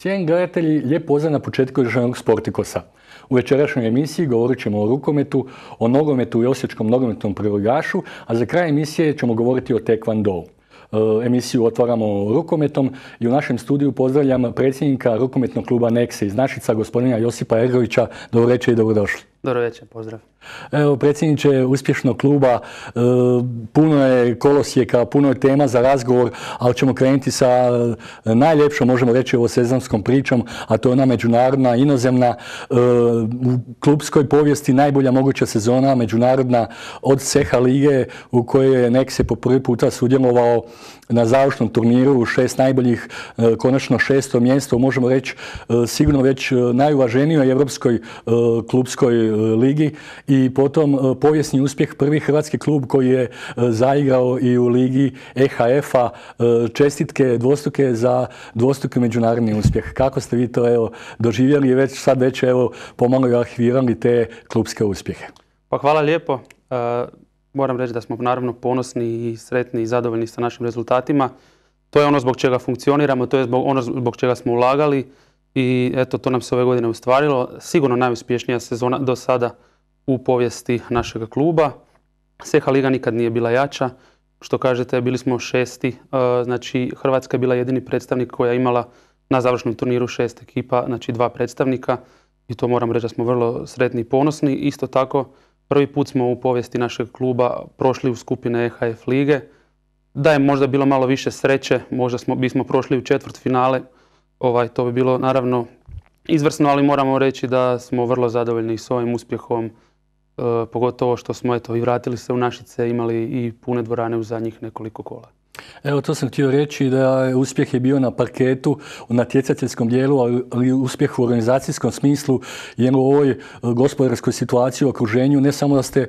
Cijeni gledatelji, lijep pozdrav na početku državnog Sportikosa. U večerašnjoj emisiji govorit ćemo o rukometu, o nogometu i osječkom nogometnom prilogašu, a za kraj emisije ćemo govoriti o tekvandou. E, emisiju otvaramo rukometom i u našem studiju pozdravljam predsjednika rukometnog kluba Nexe iz Našica, gospodina Josipa Ergovića. Dobro večer i dobrodošli. Dobro večer, pozdrav. Evo, predsjedniče uspješnog kluba, e, puno je kolosijeka, puno je tema za razgovor, ali ćemo krenuti sa e, najljepšom, možemo reći, ovo sezonskom pričom, a to je ona međunarodna, inozemna, e, u klubskoj povijesti najbolja moguća sezona, međunarodna od Ceha Lige u kojoj je nek se po prvi puta sudjelovao na završnom turniru u šest najboljih, konačno šesto mjesto, možemo reći sigurno već najuvaženijoj evropskoj klubskoj ligi i potom e, povijesni uspjeh prvi hrvatski klub koji je e, zaigrao i u ligi EHF-a e, čestitke dvostruke za dvostruki međunarodni uspjeh. Kako ste vi to evo, doživjeli i već sad već evo, pomalo arhivirali te klubske uspjehe? Pa hvala lijepo. moram reći da smo naravno ponosni i sretni i zadovoljni sa našim rezultatima. To je ono zbog čega funkcioniramo, to je ono zbog čega smo ulagali i eto to nam se ove godine ustvarilo. Sigurno najuspješnija sezona do sada u povijesti našeg kluba. Seha Liga nikad nije bila jača. Što kažete, bili smo šesti. E, znači, Hrvatska je bila jedini predstavnik koja je imala na završnom turniru šest ekipa, znači dva predstavnika. I to moram reći da smo vrlo sretni i ponosni. Isto tako, prvi put smo u povijesti našeg kluba prošli u skupine EHF lige. Da je možda bilo malo više sreće, možda smo, bismo prošli u četvrt finale. Ovaj, to bi bilo naravno izvrsno, ali moramo reći da smo vrlo zadovoljni s ovim uspjehom pogotovo što smo eto, i vratili se u Našice, imali i pune dvorane u zadnjih nekoliko kola. Evo to sam htio reći da uspjeh je bio na parketu u natjecateljskom dijelu, ali uspjeh u organizacijskom smislu jer u ovoj e, gospodarskoj situaciji u okruženju ne samo da ste e,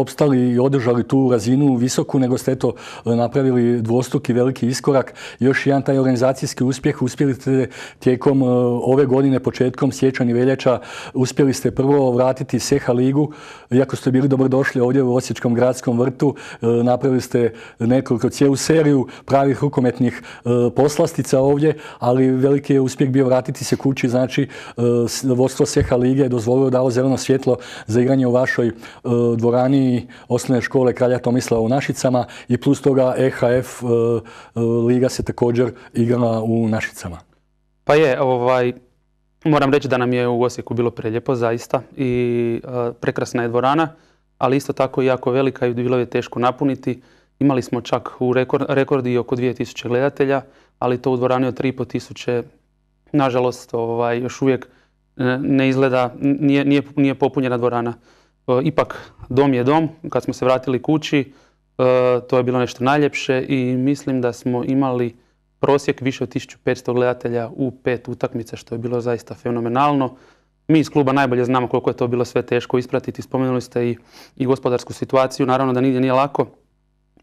opstali i održali tu razinu visoku, nego ste eto napravili dvostruki veliki iskorak. Još jedan taj organizacijski uspjeh uspjeli ste tijekom e, ove godine, početkom sjećanja i veljača, uspjeli ste prvo vratiti Seha ligu, iako ste bili dobrodošli ovdje u Osječkom gradskom vrtu, napravili ste nekoliko cijelu seriju pravih rukometnih e, poslastica ovdje, ali veliki je uspjeh bio vratiti se kući, znači e, vodstvo Seha Lige je dozvolilo dao zeleno svjetlo za igranje u vašoj e, dvorani osnovne škole Kralja Tomislava u Našicama i plus toga EHF Liga se također igrala u Našicama. Pa je, ovaj, moram reći da nam je u Osijeku bilo preljepo zaista i prekrasna je dvorana, ali isto tako jako velika i bilo je teško napuniti. Imali smo čak u rekordi oko 2000 gledatelja, ali to u dvorani od 3500 nažalost ovaj, još uvijek ne izgleda, nije, nije, nije popunjena dvorana. E, ipak dom je dom, kad smo se vratili kući, e, to je bilo nešto najljepše i mislim da smo imali prosjek više od 1500 gledatelja u pet utakmica, što je bilo zaista fenomenalno. Mi iz kluba najbolje znamo koliko je to bilo sve teško ispratiti. Spomenuli ste i, i gospodarsku situaciju, naravno da nigdje nije lako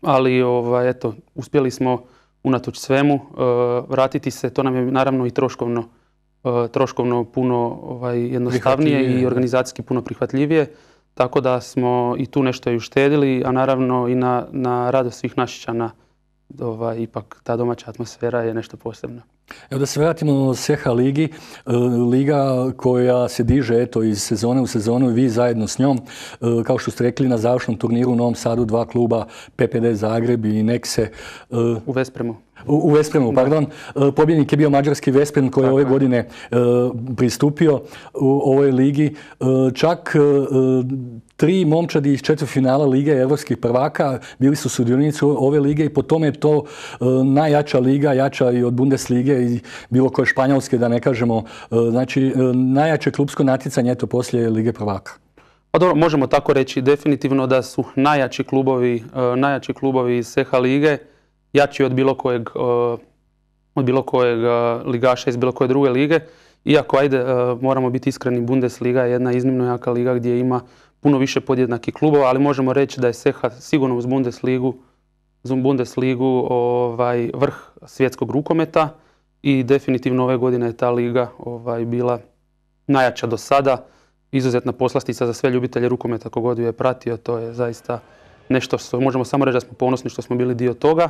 ali ovaj, eto, uspjeli smo unatoč svemu uh, vratiti se, to nam je naravno i troškovno, uh, troškovno puno ovaj, jednostavnije i organizacijski puno prihvatljivije. Tako da smo i tu nešto i uštedili, a naravno i na, na radost svih našićana ovaj, ipak ta domaća atmosfera je nešto posebno. Evo da se vratimo Seha ligi, e, liga koja se diže eto iz sezone u sezonu i vi zajedno s njom. E, kao što ste rekli na završnom turniru u Novom Sadu dva kluba PPD Zagreb i Nekse. E, u Vespremu. U, Vespremu, pardon. Pobjednik je bio mađarski Vesprem koji je ove godine pristupio u ovoj ligi. Čak tri momčadi iz četvrtfinala Lige europskih prvaka bili su sudionici ove lige i po tome je to najjača liga, jača i od Bundeslige i bilo koje španjolske, da ne kažemo. E, znači, e, najjače klubsko natjecanje to poslije Lige prvaka. Pa dobro, možemo tako reći definitivno da su najjači klubovi, e, najjači klubovi iz Seha lige jači od bilo kojeg, od bilo kojeg ligaša iz bilo koje druge lige. Iako, ajde, moramo biti iskreni, Bundesliga je jedna iznimno jaka liga gdje ima puno više podjednakih klubova, ali možemo reći da je Seha sigurno uz Bundesligu, uz Bundesligu ovaj, vrh svjetskog rukometa i definitivno ove godine je ta liga ovaj, bila najjača do sada. Izuzetna poslastica za sve ljubitelje rukometa kogod ju je pratio, to je zaista nešto što možemo samo reći da smo ponosni što smo bili dio toga.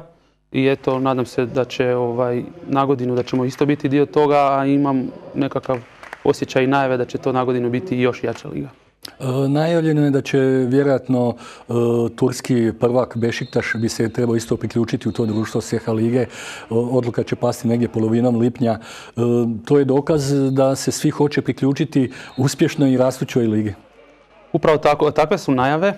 i eto, nadam se da će ovaj, na godinu da ćemo isto biti dio toga, a imam nekakav osjećaj i najave da će to na godinu biti još jača liga. E, najavljeno je da će vjerojatno e, turski prvak Bešiktaš bi se trebao isto priključiti u to društvo Sjeha lige. odluka će pasti negdje polovinom lipnja. E, to je dokaz da se svi hoće priključiti uspješnoj i rastućoj ligi. Upravo tako, takve su najave.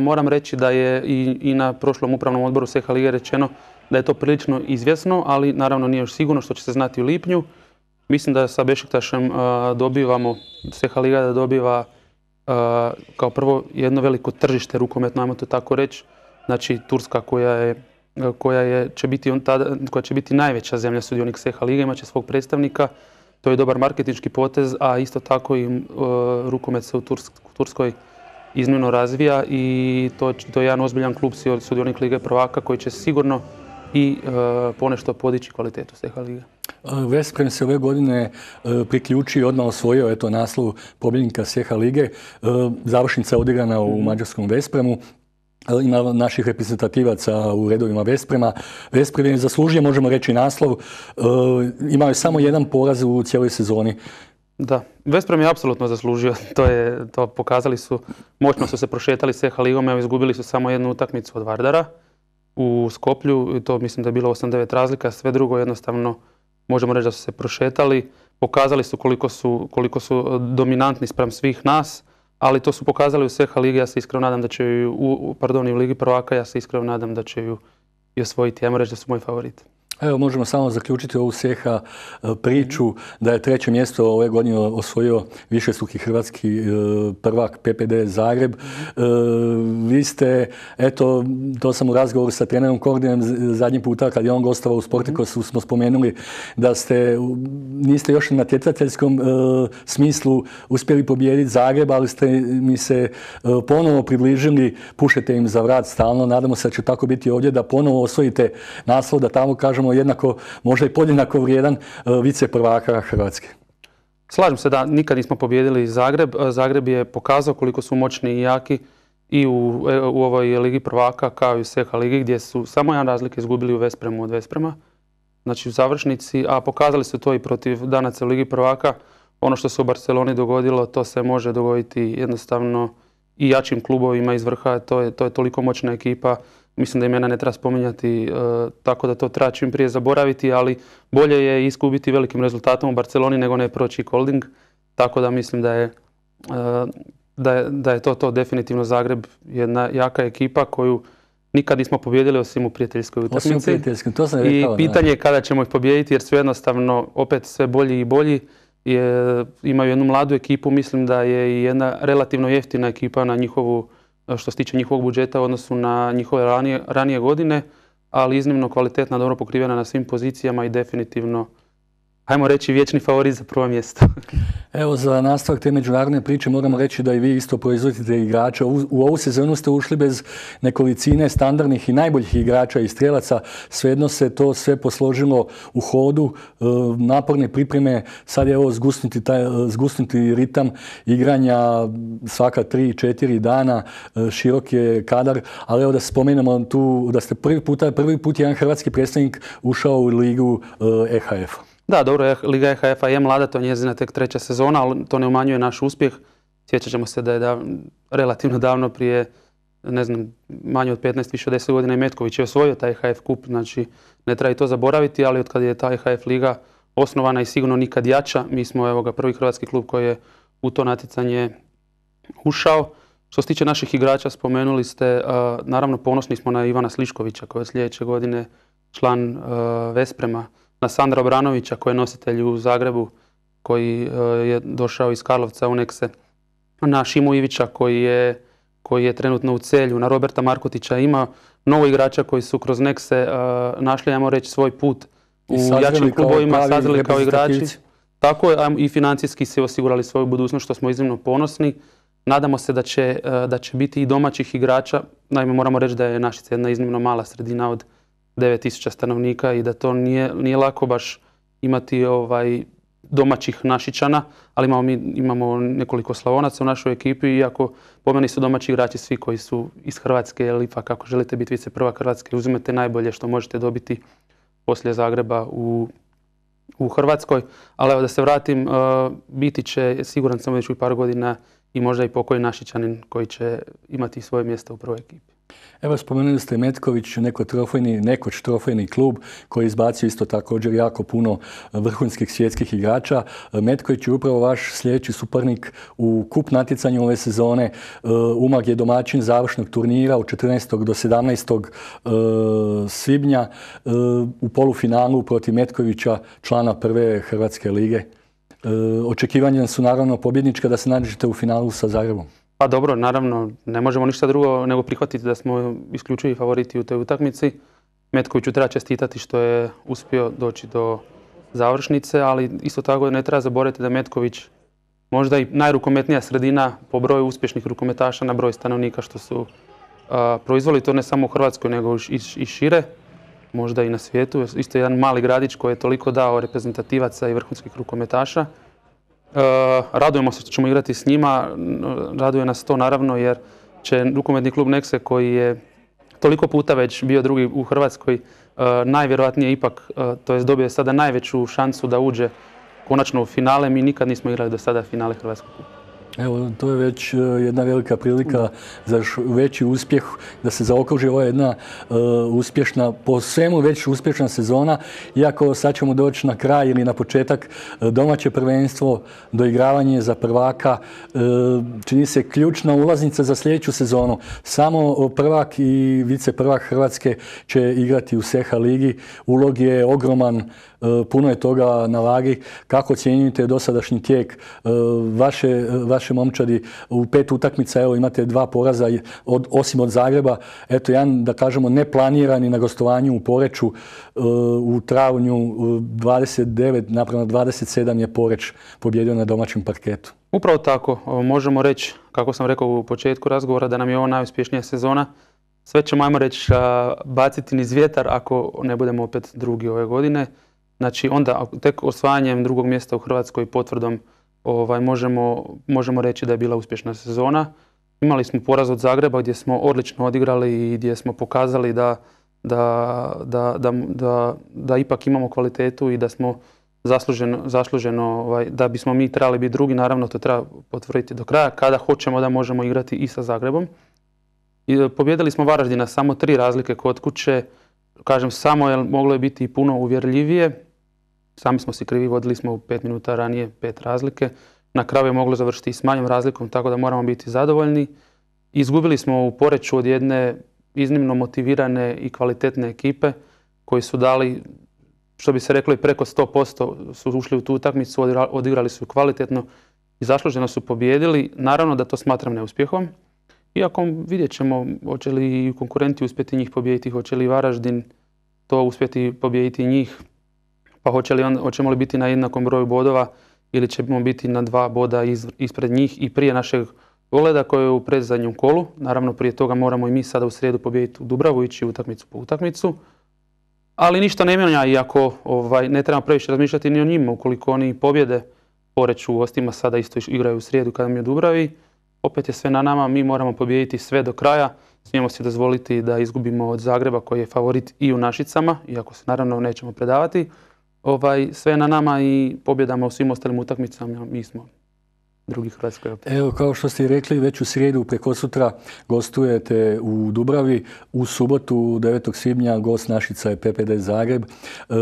moram reći da je i, na prošlom upravnom odboru Sjeha lige rečeno da je to prilično izvjesno, ali naravno nije još sigurno što će se znati u lipnju. Mislim da sa Bešiktašem dobivamo, Sjeha liga da dobiva kao prvo jedno veliko tržište rukometno, ajmo to tako reći. Znači Turska koja je koja je, će biti on tada, koja će biti najveća zemlja sudionik Seha Liga, imat će svog predstavnika. To je dobar marketinški potez, a isto tako i rukomet se u Turskoj iznimno razvija i to, to je jedan ozbiljan klub sudionik Lige prvaka koji će sigurno i ponešto podići kvalitetu Seha Liga. Vesprem se ove godine e, priključio i odmah osvojio eto, naslov pobjednika Sjeha lige. E, završnica je odigrana u mhm. mađarskom Vespremu. E, ima naših reprezentativaca u redovima Vesprema. Vesprem je zaslužio, možemo reći, naslov. Imao je samo jedan poraz u cijeloj sezoni. Da, Vesprem je apsolutno zaslužio. To, je, to pokazali su, moćno su se prošetali Seha ligom, evo izgubili su samo jednu utakmicu od Vardara u Skoplju. To mislim da je bilo 8-9 razlika, sve drugo jednostavno možemo reći da su se prošetali, pokazali su koliko su, koliko su e, dominantni sprem svih nas, ali to su pokazali u Seha ligi, ja se iskreno nadam da će ju, u, pardon, u Ligi prvaka, ja se iskreno nadam da će ju i osvojiti. Ja reći da su moji favoriti. Evo možemo samo zaključiti ovu Seha e, priču da je treće mjesto ove godine osvojio višestruki hrvatski e, prvak PPD Zagreb. E, vi ste, eto, to sam u razgovoru sa trenerom Kordinem zadnji puta kad je on gostovao u Sportikosu smo spomenuli da ste, niste još na tjecateljskom smislu uspjeli pobijediti Zagreb, ali ste mi se ponovo približili, pušete im za vrat stalno, nadamo se da će tako biti ovdje, da ponovo osvojite naslov, da tamo kažemo jednako, možda i podjednako vrijedan e, vice prvaka Hrvatske. Slažem se da nikad nismo pobijedili Zagreb. E, Zagreb je pokazao koliko su moćni i jaki i u, e, u ovoj Ligi prvaka kao i u Seha Ligi gdje su samo jedan razlik izgubili u Vespremu od Vesprema. Znači u završnici, a pokazali su to i protiv danaca u Ligi prvaka. Ono što se u Barceloni dogodilo, to se može dogoditi jednostavno i jačim klubovima iz vrha. To je, to je toliko moćna ekipa Mislim da imena ne treba spominjati, e, tako da to treba čim prije zaboraviti, ali bolje je iskubiti velikim rezultatom u Barceloni nego ne proći Kolding. Tako da mislim da je, e, da je, da je to to definitivno Zagreb jedna jaka ekipa koju nikad nismo pobijedili osim u prijateljskoj utakmici. to sam I pitanje je kada ćemo ih pobijediti jer su jednostavno opet sve bolji i bolji. Je, imaju jednu mladu ekipu, mislim da je i jedna relativno jeftina ekipa na njihovu što se tiče njihovog budžeta u odnosu na njihove ranije, ranije godine, ali iznimno kvalitetna, dobro pokrivena na svim pozicijama i definitivno ajmo reći, vječni favorit za prvo mjesto. Evo, za nastavak te međunarodne priče moramo reći da i vi isto proizvodite igrača. U, ovu sezonu ste ušli bez nekolicine standardnih i najboljih igrača i strelaca. Svejedno se to sve posložilo u hodu, e, naporne pripreme. Sad je ovo zgusnuti, taj, zgusnuti ritam igranja svaka tri, četiri dana. E, širok je kadar, ali evo da spomenemo tu da ste prvi puta, prvi put jedan hrvatski predstavnik ušao u ligu EHF. E da, dobro, Liga EHF-a je mlada, to je njezina tek treća sezona, ali to ne umanjuje naš uspjeh. Sjećat ćemo se da je relativno davno prije, ne znam, manje od 15, više od 10 godina i Metković je osvojio taj EHF kup, znači ne treba i to zaboraviti, ali od kad je ta EHF liga osnovana i sigurno nikad jača, mi smo evo ga prvi hrvatski klub koji je u to natjecanje ušao. Što se tiče naših igrača, spomenuli ste, naravno ponosni smo na Ivana Sliškovića koji je sljedeće godine član Vesprema na Sandra Obranovića koji je nositelj u Zagrebu koji e, je došao iz Karlovca u Nekse, na Šimu Ivića koji je, koji je trenutno u celju, na Roberta Markotića ima mnogo igrača koji su kroz Nekse e, našli, ajmo reći, svoj put u jačim klubovima, sazreli kao igrači. Tako je, i financijski se osigurali svoju budućnost, što smo iznimno ponosni. Nadamo se da će, e, da će biti i domaćih igrača. Naime, moramo reći da je Našica jedna iznimno mala sredina od 9000 stanovnika i da to nije, nije lako baš imati ovaj, domaćih našičana, ali imamo, mi, imamo nekoliko slavonaca u našoj ekipi, iako po meni su domaći igrači svi koji su iz Hrvatske, ili ipak ako želite biti vice prva Hrvatske, uzmete najbolje što možete dobiti poslije Zagreba u, u Hrvatskoj. Ali evo da se vratim, biti će, siguran sam već u par godina, i možda i pokoji našičanin koji će imati svoje mjesto u prvoj ekipi. Evo spomenuli ste Metković, neko trofejni, nekoć trofejni klub koji je izbacio isto također jako puno vrhunskih svjetskih igrača. Metković je upravo vaš sljedeći suparnik u kup natjecanju ove sezone. Umag je domaćin završnog turnira od 14. do 17. E, svibnja e, u polufinalu protiv Metkovića, člana prve Hrvatske lige. E, očekivanja su naravno pobjednička da se nađete u finalu sa Zagrebom. Pa dobro, naravno, ne možemo ništa drugo nego prihvatiti da smo isključivi favoriti u toj utakmici. Metkoviću treba čestitati što je uspio doći do završnice, ali isto tako ne treba zaboraviti da Metković možda i najrukometnija sredina po broju uspješnih rukometaša na broj stanovnika što su proizvoli to ne samo u Hrvatskoj nego i, šire, možda i na svijetu. Isto jedan mali gradić koji je toliko dao reprezentativaca i vrhunskih rukometaša. E, radujemo se što ćemo igrati s njima, raduje nas to naravno jer će rukometni klub Nekse koji je toliko puta već bio drugi u Hrvatskoj, e, najvjerojatnije ipak, e, to je dobio sada najveću šansu da uđe konačno u finale. Mi nikad nismo igrali do sada finale Hrvatskog kluba. Evo, to je već e, jedna velika prilika za veći uspjeh, da se zaokruži ova jedna e, uspješna, po svemu već uspješna sezona, iako sad ćemo doći na kraj ili na početak e, domaće prvenstvo, doigravanje za prvaka, čini se ključna ulaznica za sljedeću sezonu. Samo prvak i vice prvak Hrvatske će igrati u Seha ligi. Ulog je ogroman, puno je toga na vagi. Kako ocjenjujete dosadašnji tijek vaše, vaše vaše momčadi u pet utakmica, evo imate dva poraza od, osim od Zagreba. Eto, jedan, da kažemo, neplanirani na gostovanju u Poreću e, u travnju 29 napravno 27 je Poreć pobjedio na domaćem parketu. Upravo tako. Možemo reći, kako sam rekao u početku razgovora, da nam je ovo najuspješnija sezona. Sve ćemo, ajmo reći, baciti niz vjetar ako ne budemo opet drugi ove godine. Znači, onda tek osvajanjem drugog mjesta u Hrvatskoj potvrdom ovaj, možemo, možemo reći da je bila uspješna sezona. Imali smo poraz od Zagreba gdje smo odlično odigrali i gdje smo pokazali da, da, da, da ipak imamo kvalitetu i da smo zasluženo, zasluženo ovaj, da bismo mi trebali biti drugi, naravno to treba potvrditi do kraja, kada hoćemo da možemo igrati i sa Zagrebom. I, e, pobjedili smo Varaždina samo tri razlike kod kuće, kažem samo jer moglo je biti i puno uvjerljivije, Sami smo si krivi, vodili smo u pet minuta ranije pet razlike. Na kraju je moglo završiti i s manjom razlikom, tako da moramo biti zadovoljni. Izgubili smo u Poreću od jedne iznimno motivirane i kvalitetne ekipe koji su dali, što bi se reklo i preko 100% su ušli u tu utakmicu, odigrali su kvalitetno i zasluženo su pobijedili. Naravno da to smatram neuspjehom. Iako vidjet ćemo hoće li konkurenti uspjeti njih pobijediti, hoće li Varaždin to uspjeti pobijediti njih, pa hoće li on, hoćemo li biti na jednakom broju bodova ili ćemo biti na dva boda ispred njih i prije našeg Goleda koji je u predzadnjem kolu. Naravno prije toga moramo i mi sada u srijedu pobijediti u Dubravu, ići utakmicu po utakmicu. Ali ništa ne mijenja iako ovaj, ne treba previše razmišljati ni o njima. Ukoliko oni pobjede, Poreć u gostima sada isto igraju u srijedu kada mi je Dubravi. Opet je sve na nama, mi moramo pobijediti sve do kraja. Smijemo si dozvoliti da izgubimo od Zagreba koji je favorit i u Našicama, iako se naravno nećemo predavati ovaj, sve na nama i pobjedama u svim ostalim utakmicama mi smo drugi hrvatskoj Evo, kao što ste i rekli, već u srijedu preko sutra gostujete u Dubravi. U subotu 9. svibnja gost Našica je PPD Zagreb. E,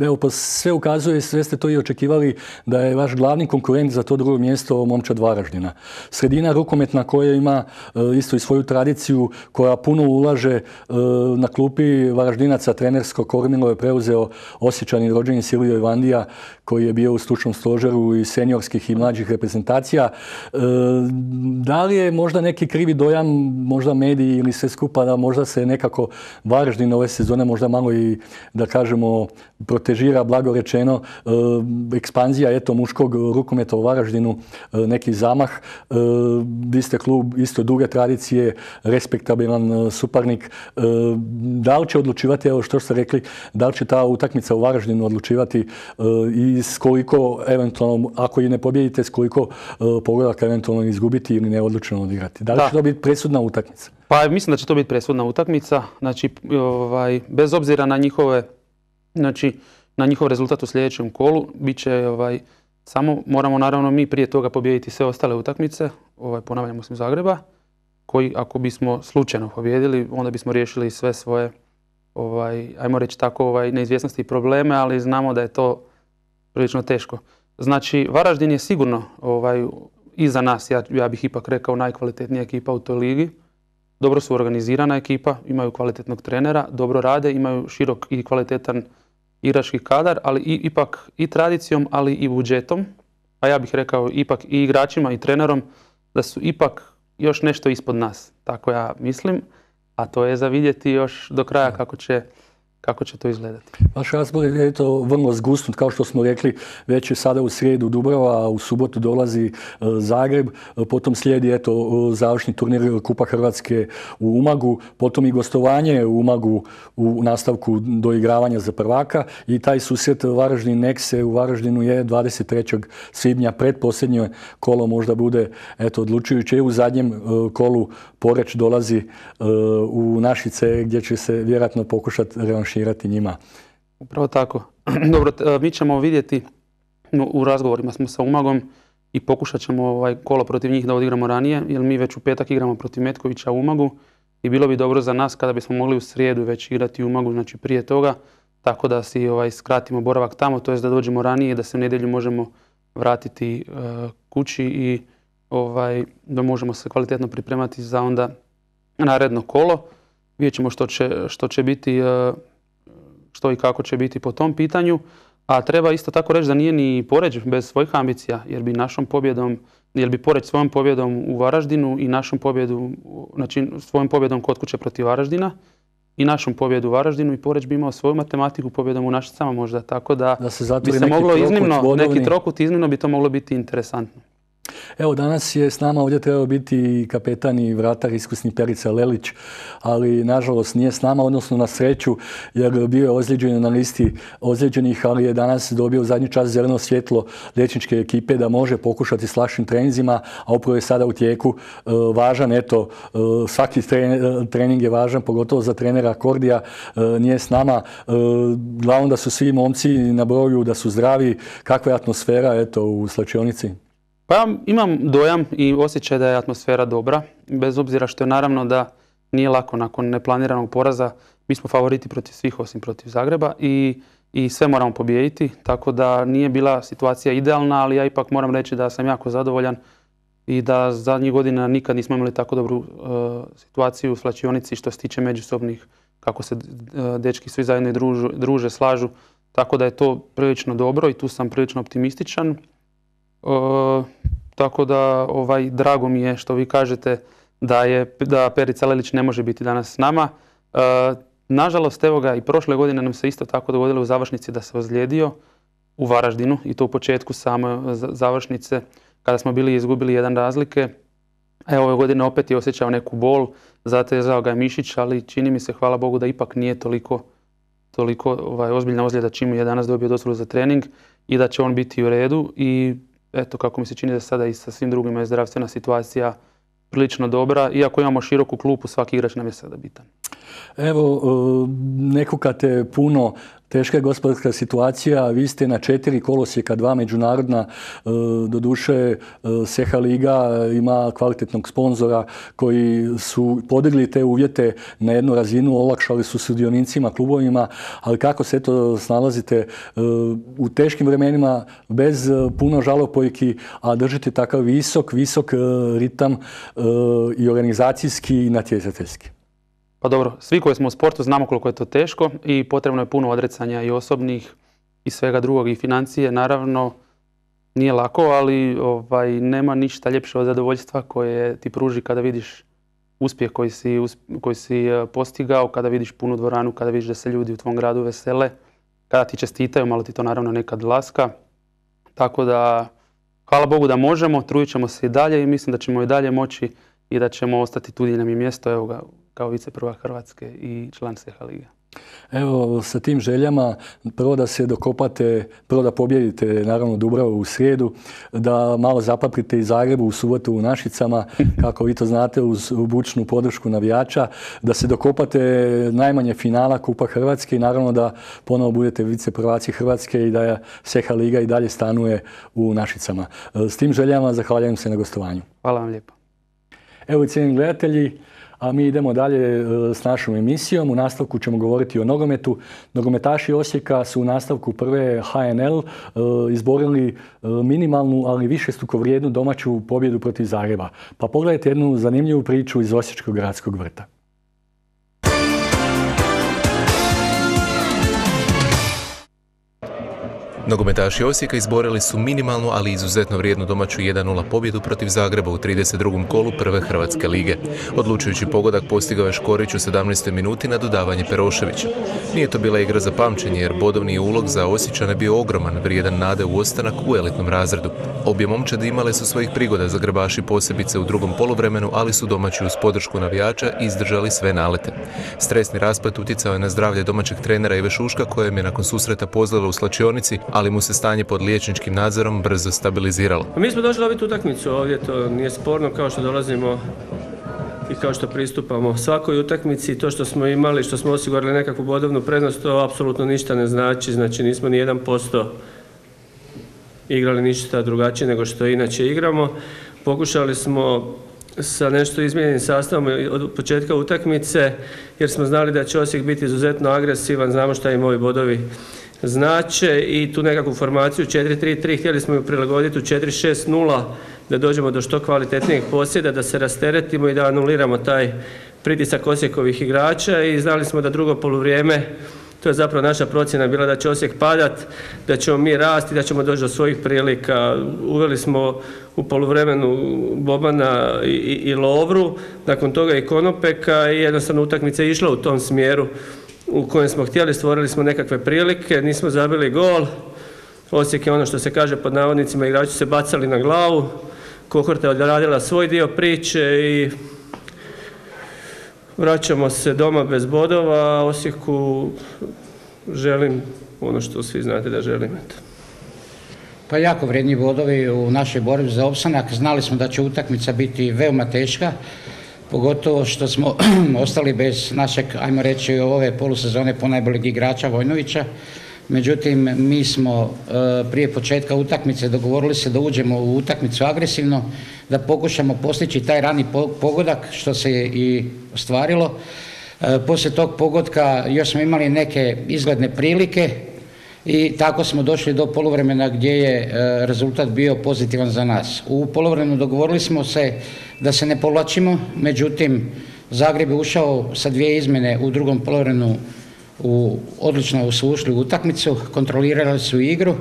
evo, pa sve ukazuje, sve ste to i očekivali, da je vaš glavni konkurent za to drugo mjesto momčad Varaždina. Sredina rukometna koja ima e, isto i svoju tradiciju, koja puno ulaže e, na klupi Varaždinaca trenersko kormilo je preuzeo osjećani rođeni Silvio Ivandija, koji je bio u stručnom stožeru i seniorskih i mlađih reprezentacija. E, da li je možda neki krivi dojam, možda mediji ili sve skupa, da možda se nekako Varaždin ove sezone možda malo i, da kažemo, protežira, blago rečeno, e, ekspanzija eto muškog rukometa u Varaždinu, e, neki zamah. Vi ste klub isto duge tradicije, respektabilan suparnik. Da li će odlučivati, evo što ste rekli, da li će ta utakmica u Varaždinu odlučivati i i s koliko eventualno, ako i ne pobjedite, s koliko uh, pogledaka eventualno izgubiti ili neodlučeno odigrati. Da li će to biti presudna utakmica? Pa mislim da će to biti presudna utakmica. Znači, ovaj, bez obzira na njihove, znači, na njihov rezultat u sljedećem kolu, bit će ovaj, samo moramo naravno mi prije toga pobijediti sve ostale utakmice, ovaj, ponavljamo osim Zagreba, koji ako bismo slučajno pobijedili, onda bismo riješili sve svoje, ovaj, ajmo reći tako, ovaj, neizvjesnosti i probleme, ali znamo da je to prilično teško. Znači, Varaždin je sigurno ovaj, iza nas, ja, ja bih ipak rekao, najkvalitetnija ekipa u toj ligi. Dobro su organizirana ekipa, imaju kvalitetnog trenera, dobro rade, imaju širok i kvalitetan igrački kadar, ali i, ipak i tradicijom, ali i budžetom, a ja bih rekao ipak i igračima i trenerom, da su ipak još nešto ispod nas. Tako ja mislim, a to je za vidjeti još do kraja kako će kako će to izgledati? Vaš razbor je to vrlo zgusnut, kao što smo rekli, već je sada u srijedu Dubrava, a u subotu dolazi e, Zagreb, e, potom slijedi eto, e, završni turnir Kupa Hrvatske u Umagu, potom i gostovanje u Umagu u nastavku doigravanja za prvaka i taj susret Varaždin Nekse u Varaždinu je 23. svibnja, predposljednje kolo možda bude eto, odlučujuće. U zadnjem kolu Poreć dolazi u Našice gdje će se vjerojatno pokušati revanširati širati njima. Upravo tako. Dobro, mi ćemo vidjeti, u razgovorima smo sa Umagom i pokušat ćemo ovaj kolo protiv njih da odigramo ranije, jer mi već u petak igramo protiv Metkovića u Umagu i bilo bi dobro za nas kada bismo mogli u srijedu već igrati u Umagu, znači prije toga, tako da si ovaj, skratimo boravak tamo, to jest da dođemo ranije i da se u nedjelju možemo vratiti e, kući i ovaj, da možemo se kvalitetno pripremati za onda naredno kolo. Vidjet ćemo što će, što će biti e, što i kako će biti po tom pitanju. A treba isto tako reći da nije ni Poreć bez svojih ambicija, jer bi našom pobjedom, jer bi Poreć svojom pobjedom u Varaždinu i našom pobjedu, znači svojom pobjedom kod kuće protiv Varaždina i našom pobjedu u Varaždinu i Poreć bi imao svoju matematiku pobjedom u Našicama možda, tako da, da se bi se moglo iznimno, neki trokut iznimno bi to moglo biti interesantno. Evo, danas je s nama ovdje trebao biti kapetan i vratar iskusni Perica Lelić, ali nažalost nije s nama, odnosno na sreću, jer bio je ozlijeđen na listi ozlijeđenih, ali je danas dobio zadnji čas zeleno svjetlo liječničke ekipe da može pokušati s lašim treninzima, a upravo je sada u tijeku e, važan, eto, e, svaki trening je važan, pogotovo za trenera Kordija, e, nije s nama. Glavno da su svi momci na broju, da su zdravi, kakva je atmosfera, eto, u slačionici? Pa ja imam dojam i osjećaj da je atmosfera dobra, bez obzira što je naravno da nije lako nakon neplaniranog poraza. Mi smo favoriti protiv svih osim protiv Zagreba i, i sve moramo pobijediti, tako da nije bila situacija idealna, ali ja ipak moram reći da sam jako zadovoljan i da zadnjih godina nikad nismo imali tako dobru uh, situaciju u slačionici što se tiče međusobnih, kako se uh, dečki svi zajedno druže, druže, slažu. Tako da je to prilično dobro i tu sam prilično optimističan. Tako da ovaj, drago mi je što vi kažete da, je, da Perica Lelić ne može biti danas s nama. E, nažalost, evo ga, i prošle godine nam se isto tako dogodilo u završnici da se ozlijedio u Varaždinu i to u početku same završnice kada smo bili izgubili jedan razlike. Evo ove godine opet je osjećao neku bol, zatezao ga je mišić, ali čini mi se, hvala Bogu, da ipak nije toliko, toliko ovaj, ozbiljna ozljeda čim je danas dobio dozvolu za trening i da će on biti u redu i eto kako mi se čini da sada i sa svim drugima je zdravstvena situacija prilično dobra. Iako imamo široku klupu, svaki igrač nam je sada bitan. Evo, e, ne kukate puno, teška je gospodarska situacija, vi ste na četiri kolosijeka, dva međunarodna, e, doduše e, Seha Liga ima kvalitetnog sponzora koji su podigli te uvjete na jednu razinu, olakšali su sudionicima, klubovima, ali kako se to snalazite u teškim vremenima bez puno žalopojki, a držite takav visok, visok ritam i organizacijski i natjecateljski? Pa dobro, svi koji smo u sportu znamo koliko je to teško i potrebno je puno odrecanja i osobnih i svega drugog i financije. Naravno, nije lako, ali ovaj, nema ništa ljepše od zadovoljstva koje ti pruži kada vidiš uspjeh koji si, koji si e, postigao, kada vidiš punu dvoranu, kada vidiš da se ljudi u tvom gradu vesele, kada ti čestitaju, malo ti to naravno nekad laska. Tako da, hvala Bogu da možemo, trudit ćemo se i dalje i mislim da ćemo i dalje moći i da ćemo ostati tu gdje nam je mjesto. Evo ga, kao viceprva Hrvatske i član Seha Liga. Evo, sa tim željama, prvo da se dokopate, prvo da pobjedite, naravno, Dubravu u srijedu, da malo zapaprite i Zagrebu u subotu u Našicama, kako vi to znate, uz bučnu podršku navijača, da se dokopate najmanje finala Kupa Hrvatske i naravno da ponovo budete vice prvaci Hrvatske i da Seha Liga i dalje stanuje u Našicama. S tim željama zahvaljujem se na gostovanju. Hvala vam lijepo. Evo i cijenim gledatelji, a mi idemo dalje e, s našom emisijom. U nastavku ćemo govoriti o nogometu. Nogometaši Osijeka su u nastavku prve HNL e, izborili e, minimalnu, ali više vrijednu domaću pobjedu protiv Zagreba. Pa pogledajte jednu zanimljivu priču iz Osječkog gradskog vrta. Nogometaši Osijeka izborili su minimalnu, ali izuzetno vrijednu domaću 1-0 pobjedu protiv Zagreba u 32. kolu prve Hrvatske lige. Odlučujući pogodak postigao je Škorić u 17. minuti na dodavanje Peroševića. Nije to bila igra za pamćenje jer bodovni ulog za Osjećane bio ogroman, vrijedan nade u ostanak u elitnom razredu. Obje momčade imale su svojih prigoda za grebaši posebice u drugom poluvremenu, ali su domaći uz podršku navijača izdržali sve nalete. Stresni rasplet utjecao je na zdravlje domaćeg trenera Ive Šuška kojem je nakon susreta pozvala u slačionici, ali mu se stanje pod liječničkim nadzorom brzo stabiliziralo. Pa mi smo došli dobiti utakmicu ovdje, to nije sporno kao što dolazimo i kao što pristupamo svakoj utakmici. To što smo imali, što smo osigurali nekakvu bodovnu prednost, to apsolutno ništa ne znači. Znači nismo ni jedan posto igrali ništa drugačije nego što inače igramo. Pokušali smo sa nešto izmijenjenim sastavom od početka utakmice jer smo znali da će Osijek biti izuzetno agresivan, znamo šta im ovi bodovi znače i tu nekakvu formaciju 4-3-3 htjeli smo ju prilagoditi u 4-6-0 da dođemo do što kvalitetnijeg posjeda, da se rasteretimo i da anuliramo taj pritisak Osijekovih igrača i znali smo da drugo poluvrijeme to je zapravo naša procjena bila da će Osijek padat, da ćemo mi rasti, da ćemo doći do svojih prilika. Uveli smo u poluvremenu Bobana i, i Lovru, nakon toga i Konopeka i jednostavno utakmica je išla u tom smjeru u kojem smo htjeli, stvorili smo nekakve prilike, nismo zabili gol. Osijek je ono što se kaže pod navodnicima, igrači se bacali na glavu. Kohorta je odradila svoj dio priče i vraćamo se doma bez bodova. Osijeku želim ono što svi znate da želim. Pa jako vrijedni bodovi u našoj borbi za opstanak. Znali smo da će utakmica biti veoma teška pogotovo što smo ostali bez našeg, ajmo reći, ove polusezone ponajboljeg igrača Vojnovića. Međutim, mi smo e, prije početka utakmice dogovorili se da uđemo u utakmicu agresivno, da pokušamo postići taj rani pogodak, što se je i ostvarilo. E, poslije tog pogodka još smo imali neke izgledne prilike i tako smo došli do poluvremena gdje je e, rezultat bio pozitivan za nas. U poluvremenu dogovorili smo se da se ne povlačimo, međutim Zagreb je ušao sa dvije izmjene u drugom polovremenu u, odlično su ušli u utakmicu, kontrolirali su igru,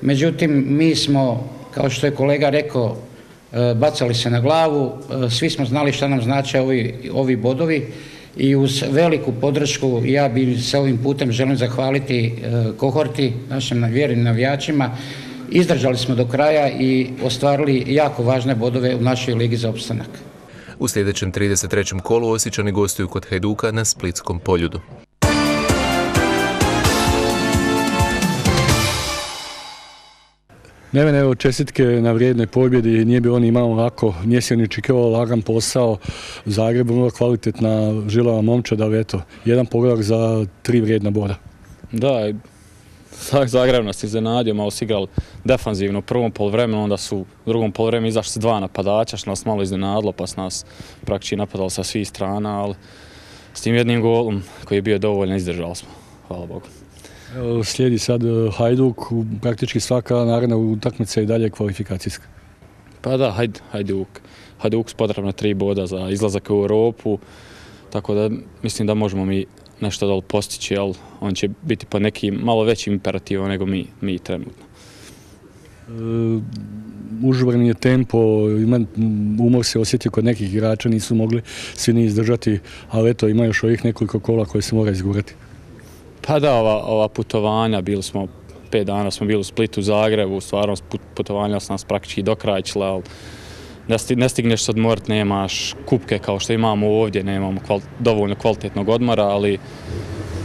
međutim mi smo, kao što je kolega rekao, e, bacali se na glavu, e, svi smo znali šta nam znače ovi, ovi bodovi i uz veliku podršku ja bi se ovim putem želim zahvaliti e, kohorti, našim vjernim navijačima. Izdržali smo do kraja i ostvarili jako važne bodove u našoj ligi za opstanak. U sljedećem 33. kolu Osjećani gostuju kod Hajduka na Splitskom poljudu. Ne, evo čestitke na vrijednoj pobjedi, nije bilo ni malo lako, nije se ni očekivao lagan posao. U Zagrebu vrlo kvalitetna žilava momčad, ali eto, jedan pogled za tri vrijedna boda. Da, Zagreb nas iznenadio, malo si igrali defanzivno u prvom polovremenu, onda su u drugom polovremenu izašli s dva napadača, što nas malo iznenadilo, pa su nas praktički napadali sa svih strana, ali s tim jednim golom koji je bio dovoljno izdržali smo, hvala Bogu. Slijedi sad e, Hajduk, praktički svaka naredna utakmica i dalje kvalifikacijska. Pa da, Hajduk. Hajduk su potrebna tri boda za izlazak u Europu, tako da mislim da možemo mi nešto da postići, ali on će biti po nekim malo većim imperativom nego mi, mi trenutno. E, je tempo, ima, umor se osjetio kod nekih igrača, nisu mogli svi ni izdržati, ali eto ima još ovih nekoliko kola koje se mora izgurati. Pa da, ova, ova putovanja, bili smo, pet dana smo bili u Splitu, Zagrebu, stvarno putovanja su nas praktički dokrajčila, ali ne stigneš se odmorit, nemaš kupke kao što imamo ovdje, nemamo dovoljno kvalitetnog odmora, ali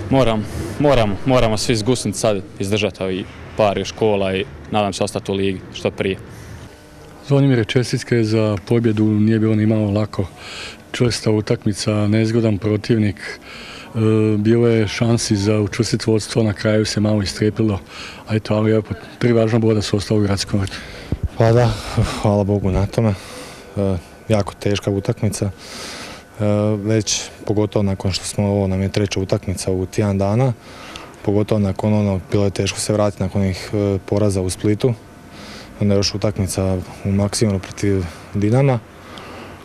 moram, moramo, moramo svi zgusniti sad, izdržati ovi par još kola i nadam se ostati u ligi što prije. Zvonimir čestitke za pobjedu, nije bilo ni malo lako. Čvrsta utakmica, nezgodan protivnik, bilo je šansi za učvrstiti vodstvo, na kraju se malo istrepilo, a eto, ali tri važna boda su ostalo u gradskom vrtu. Pa da, hvala Bogu na tome. E, jako teška utakmica. E, već pogotovo nakon što smo ovo nam je treća utakmica u tjedan dana, pogotovo nakon ono, bilo je teško se vratiti nakon e, poraza u Splitu. Onda je još utakmica u maksimumu protiv Dinama,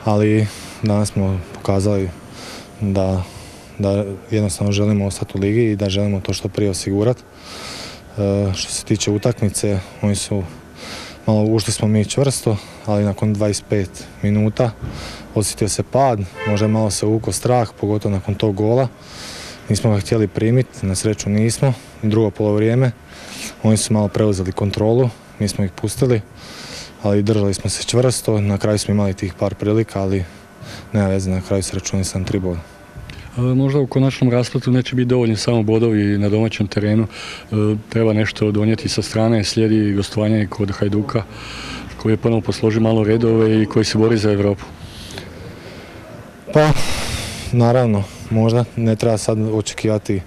ali danas smo pokazali da, da jednostavno želimo ostati u ligi i da želimo to što prije osigurati. E, što se tiče utakmice, oni su malo ušli smo mi čvrsto, ali nakon 25 minuta osjetio se pad, možda malo se uko strah, pogotovo nakon tog gola. Nismo ga htjeli primiti, na sreću nismo. Drugo polovrijeme, oni su malo preuzeli kontrolu, mi smo ih pustili, ali držali smo se čvrsto, na kraju smo imali tih par prilika, ali nema veze, na kraju se računali sam tri boda. Možda u konačnom rasplatu neće biti dovoljni samo bodovi na domaćem terenu. E, treba nešto donijeti sa strane, slijedi gostovanje kod Hajduka koji je ponovno posloži malo redove i koji se bori za Europu. Pa, naravno, možda ne treba sad očekivati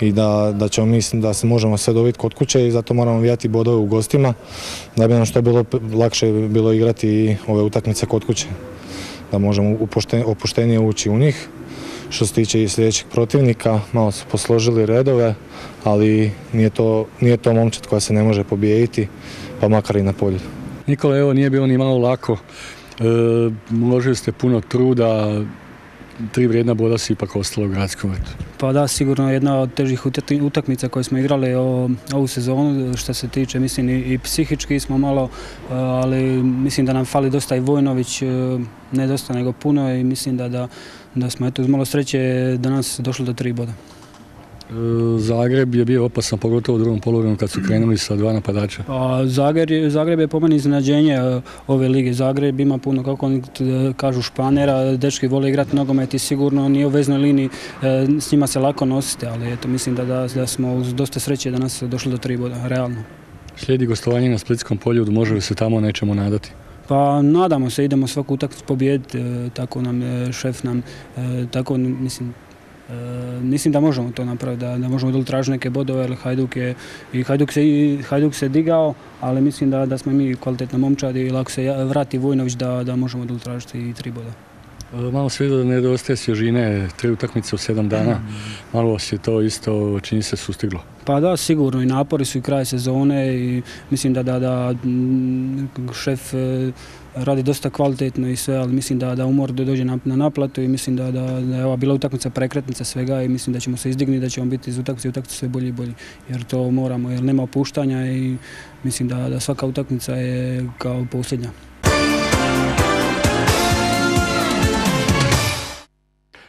i da, da ćemo mislim da se možemo sve dobiti kod kuće i zato moramo vijati bodove u gostima da bi nam što je bilo lakše bilo igrati i ove utakmice kod kuće. Da možemo opuštenije ući u njih. Što se tiče i sljedećeg protivnika, malo su posložili redove, ali nije to, nije to momčad koja se ne može pobijediti, pa makar i na polju. Nikola, evo nije bilo ni malo lako. E, uložili ste puno truda, tri vrijedna boda su ipak ostalo u gradskom vrtu. Pa da, sigurno jedna od težih utakmica koje smo igrali ovu sezonu, što se tiče, mislim, i psihički smo malo, e, ali mislim da nam fali dosta i Vojnović, e, ne dosta nego puno i mislim da, da, da smo eto uz malo sreće danas došli do tri boda. Zagreb je bio opasan, pogotovo u drugom polovremenu kad su krenuli sa dva napadača. Pa, Zagreb, je, Zagreb je po meni iznenađenje e, ove lige. Zagreb ima puno, kako oni kažu, španera, dečki vole igrati nogomet i sigurno nije u veznoj liniji, e, s njima se lako nosite, ali eto, mislim da, da, da smo uz dosta sreće danas došli do tri boda, realno. Slijedi gostovanje na Splitskom polju, može li se tamo nečemu nadati? Pa nadamo se, idemo svaku utakmicu pobijediti, e, tako nam šef nam, tako mislim, E, mislim da možemo to napraviti, da, da možemo doli tražiti neke bodove, jer Hajduk je, i Hajduk se, Hajduk se digao, ali mislim da, da smo mi kvalitetna momčad i lako se vrati Vojnović da, da možemo doli tražiti i tri boda. E, malo se vidi da nedostaje svježine, tri utakmice u sedam dana, malo se to isto čini se sustiglo. Pa da, sigurno i napori su i kraj sezone i mislim da, da, da šef e, radi dosta kvalitetno i sve, ali mislim da, da umor dođe na, na naplatu i mislim da, da, da je ova bila utakmica prekretnica svega i mislim da ćemo se izdignuti, da ćemo biti iz utakmice i utakmice sve bolji i bolji. Jer to moramo, jer nema opuštanja i mislim da, da svaka utakmica je kao posljednja.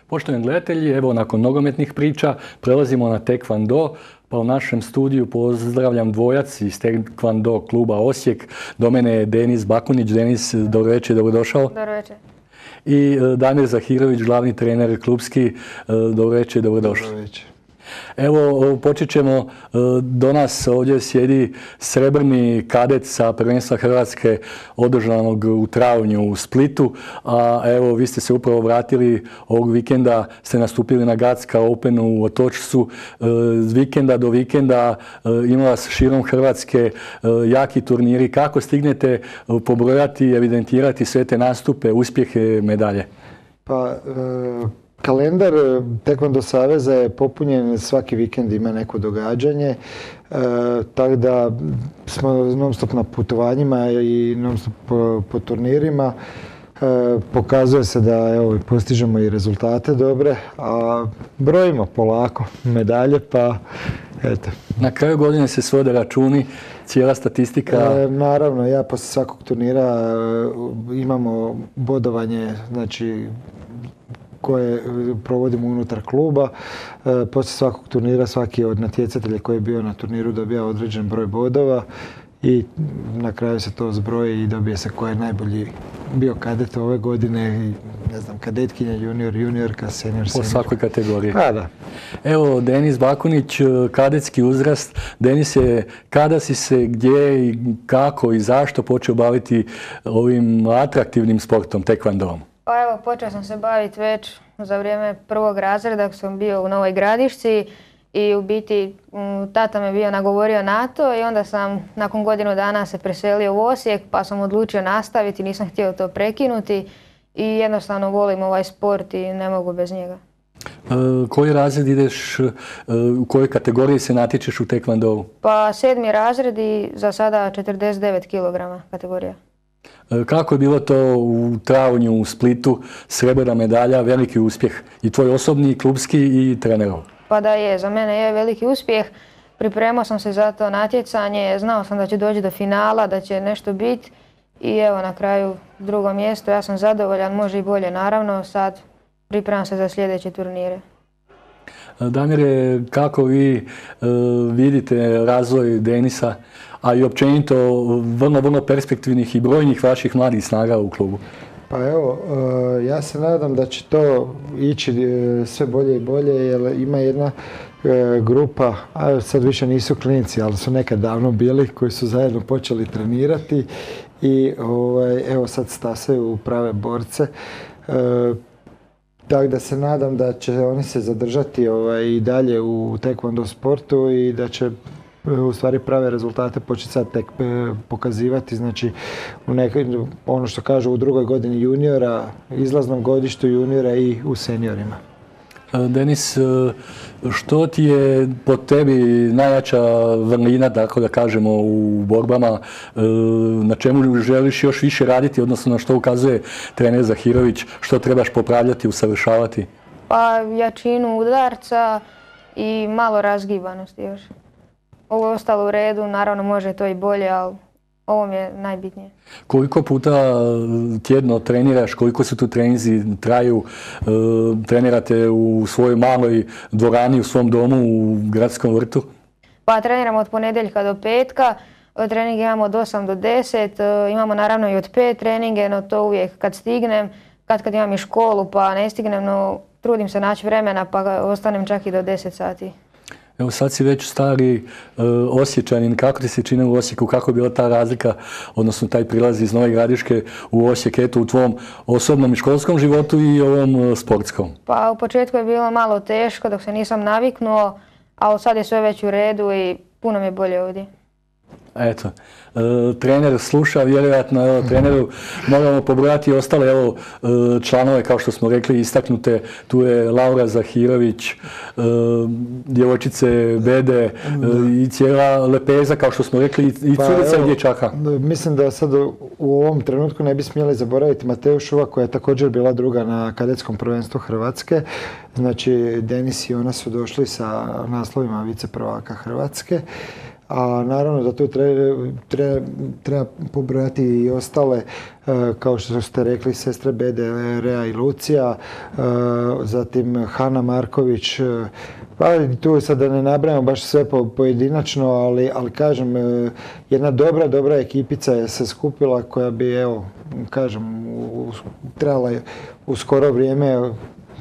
Poštovani gledatelji, evo nakon nogometnih priča prelazimo na Taekwondo. Pa u našem studiju pozdravljam dvojac iz Taekwondo kluba Osijek. Do mene je Denis Bakunić. Denis, dobro večer, dobrodošao. Dobro večer. I e, Damir Zahirović, glavni trener klubski. E, dobro večer, dobrodošao. Dobro večer. Evo, počet ćemo, e, do nas ovdje sjedi srebrni kadet sa prvenstva Hrvatske održanog u travnju u Splitu, a evo, vi ste se upravo vratili ovog vikenda, ste nastupili na Gatska Openu u Otočcu, z e, vikenda do vikenda e, ima vas širom Hrvatske jaki turniri. Kako stignete pobrojati i evidentirati sve te nastupe, uspjehe, medalje? Pa, Kalendar e, Tekvando Saveza je popunjen, svaki vikend ima neko događanje, e, tako da smo non stop na putovanjima i non stop po, turnirima. E, pokazuje se da evo, postižemo i rezultate dobre, a brojimo polako medalje, pa eto. Na kraju godine se svode računi, cijela statistika? E, naravno, ja poslije svakog turnira imamo bodovanje, znači koje e, provodimo unutar kluba. E, poslije svakog turnira svaki od natjecatelja koji je bio na turniru dobija određen broj bodova i na kraju se to zbroji i dobije se ko je najbolji bio kadet ove godine i ne znam, kadetkinja, junior, juniorka, senior, Po senior. svakoj kategoriji. Pa da. Evo, Denis Bakunić, kadetski uzrast. Denis je, kada si se, gdje i kako i zašto počeo baviti ovim atraktivnim sportom, tekvandom? Pa evo, počeo sam se baviti već za vrijeme prvog razreda dok sam bio u Novoj Gradišci i u biti m, tata me bio nagovorio na to i onda sam nakon godinu dana se preselio u Osijek pa sam odlučio nastaviti, nisam htio to prekinuti i jednostavno volim ovaj sport i ne mogu bez njega. E, koji razred ideš, e, u kojoj kategoriji se natječeš u tekvandovu? Pa sedmi razred i za sada 49 kg kategorija. E, Kako je bilo to u travnju u Splitu, srebrna medalja, veliki uspjeh i tvoj osobni, i klubski i trenerov? Pa da je, za mene je veliki uspjeh. Pripremao sam se za to natjecanje, znao sam da će doći do finala, da će nešto biti i evo na kraju drugo mjesto. Ja sam zadovoljan, može i bolje naravno, sad pripremam se za sljedeće turnire. Damire, kako vi e, vidite razvoj Denisa, a i općenito vrlo, vrlo perspektivnih i brojnih vaših mladih snaga u klubu? Pa evo, e, ja se nadam da će to ići e, sve bolje i bolje jer ima jedna e, grupa, a sad više nisu klinici, ali su nekad davno bili koji su zajedno počeli trenirati i ovaj, evo sad stasaju u prave borce. Tako da se nadam da će oni se zadržati ovaj, i dalje u taekwondo sportu i da će u stvari prave rezultate početi sad tek e, pokazivati, znači u nekoj, ono što kažu u drugoj godini juniora, izlaznom godištu juniora i u seniorima. E, Denis, e, što ti je po tebi najjača vrlina, tako da kažemo, u borbama, na čemu želiš još više raditi, odnosno na što ukazuje trener Zahirović, što trebaš popravljati, usavršavati? Pa jačinu udarca i malo razgibanosti još. Ovo je ostalo u redu, naravno može to i bolje, ali ovo mi je najbitnije. Koliko puta e, tjedno treniraš, koliko su tu treninzi traju, e, trenirate u svojoj maloj dvorani, u svom domu, u gradskom vrtu? Pa treniramo od ponedjeljka do petka, trening imamo od 8 do 10, e, imamo naravno i od 5 treninge, no to uvijek kad stignem, kad kad imam i školu pa ne stignem, no trudim se naći vremena pa ostanem čak i do 10 sati. Evo sad si već stari uh, osjećanin, kako ti se čine u Osijeku, kako je bila ta razlika, odnosno taj prilaz iz Nove Gradiške u Osijek, eto u tvom osobnom i školskom životu i ovom uh, sportskom? Pa u početku je bilo malo teško dok se nisam naviknuo, ali sad je sve već u redu i puno mi je bolje ovdje. Eto, e, trener sluša, vjerojatno, evo, treneru moramo pobrojati ostale, evo, e, članove, kao što smo rekli, istaknute, tu je Laura Zahirović, e, djevojčice Bede i cijela lepeza, kao što smo rekli, i Pa curica i dječaka. Mislim da sad u- u ovom trenutku ne bi smjeli zaboraviti Mateju Šuva koja je također bila druga na kadetskom prvenstvu Hrvatske. Znači Denis i ona su došli sa naslovima viceprvaka Hrvatske. A naravno da tu tre- tre- treba pobrojati i ostale, e, kao što ste rekli, sestre Bede, Rea i Lucija, e, zatim Hana Marković, e, pa tu sad da ne nabrajamo baš sve po- pojedinačno, ali, ali kažem, jedna dobra, dobra ekipica je se skupila koja bi, evo, kažem, trebala je u skoro vrijeme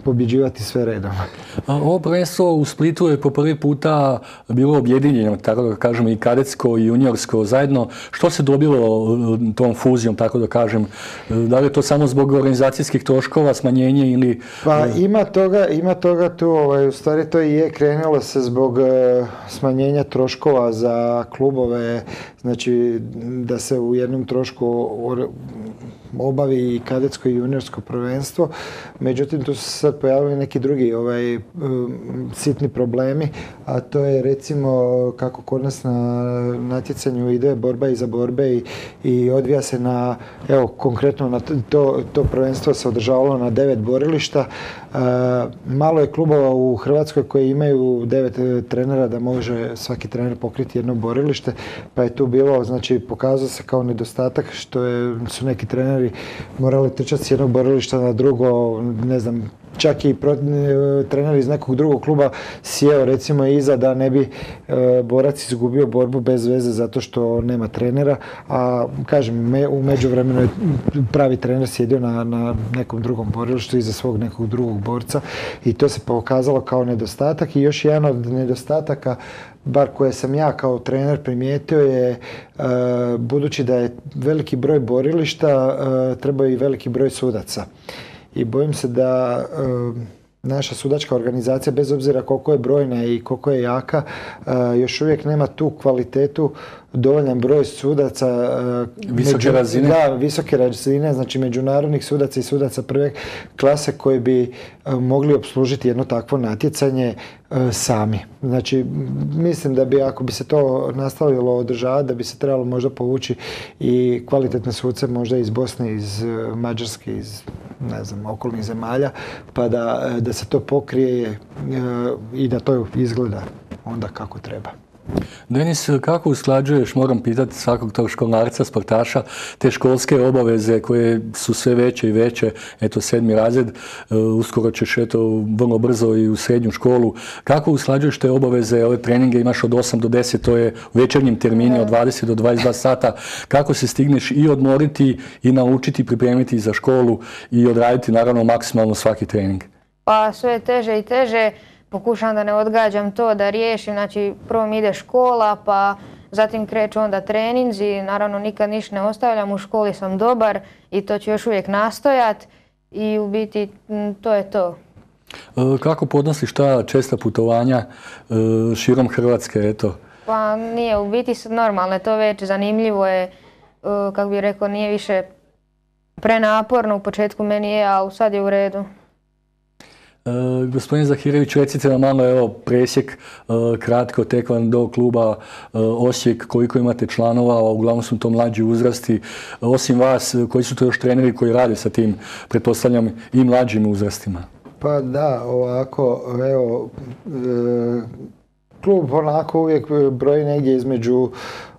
pobjeđivati sve redom. Ovo prvenstvo u Splitu je po prvi puta bilo objedinjeno, tako da kažem, i kadetsko i juniorsko zajedno. Što se dobilo e, tom fuzijom, tako da kažem? E, Da li je to samo zbog organizacijskih troškova, smanjenje ili... Pa ima toga, ima toga tu, ovaj, u stvari to i je krenulo se zbog e, smanjenja troškova za klubove, znači da se u jednom trošku or- obavi i kadetsko i juniorsko prvenstvo. Međutim, tu se sad pojavili neki drugi ovaj, um, sitni problemi, a to je recimo kako kod nas na natjecanju ide borba iza borbe i, i odvija se na, evo konkretno na to, to prvenstvo se održavalo na devet borilišta. E, malo je klubova u Hrvatskoj koji imaju devet e, trenera da može svaki trener pokriti jedno borilište, pa je tu bilo, znači pokazao se kao nedostatak što je, su neki treneri morali trčati s jednog borilišta na drugo, ne znam, i trener iz nekog drugog kluba sjeo recimo iza da ne bi borac izgubio borbu bez veze zato što nema trenera, a kažem u međuvremenu je pravi trener sjedio na, na nekom drugom borilištu iza svog nekog drugog borca i to se pokazalo kao nedostatak i još jedan od nedostataka bar koje sam ja kao trener primijetio je e, budući da je veliki broj borilišta e, treba i veliki broj sudaca i bojim se da naša sudačka organizacija, bez obzira koliko je brojna i koliko je jaka, još uvijek nema tu kvalitetu dovoljan broj sudaca visoke razine. Da, visoke razine, znači međunarodnih sudaca i sudaca prve klase koji bi mogli obslužiti jedno takvo natjecanje sami. Znači, mislim da bi ako bi se to nastavilo održavati, da bi se trebalo možda povući i kvalitetne suce možda iz Bosne, iz Mađarske, iz ne znam, okolnih zemalja, pa da, da se to pokrije i da to izgleda onda kako treba. Denis, kako usklađuješ, moram pitati svakog tog školnarca, sportaša, te školske obaveze koje su sve veće i veće, eto sedmi razred, e, uskoro ćeš eto vrlo brzo i u srednju školu. Kako usklađuješ te obaveze, ove treninge imaš od 8 do 10, to je u večernjim termini od 20 do 22 sata. Kako se stigneš i odmoriti i naučiti, pripremiti za školu i odraditi naravno maksimalno svaki trening? Pa sve teže i teže pokušavam da ne odgađam to, da riješim, znači prvo mi ide škola, pa zatim kreću onda treninzi, naravno nikad ništa ne ostavljam, u školi sam dobar i to ću još uvijek nastojat i u biti to je to. E, kako podnosiš ta česta putovanja e, širom Hrvatske, eto? Pa nije, u biti normalno, to već zanimljivo je, e, kako bih rekao, nije više prenaporno, u početku meni je, ali sad je u redu. E, gospodin Zahirević, recite nam malo evo, presjek e, kratko do kluba e, Osijek, koliko imate članova, uglavnom su to mlađi uzrasti. Osim vas, koji su to još treneri koji rade sa tim, pretpostavljam, i mlađim uzrastima? Pa da, ovako, evo, klub onako uvijek broji negdje između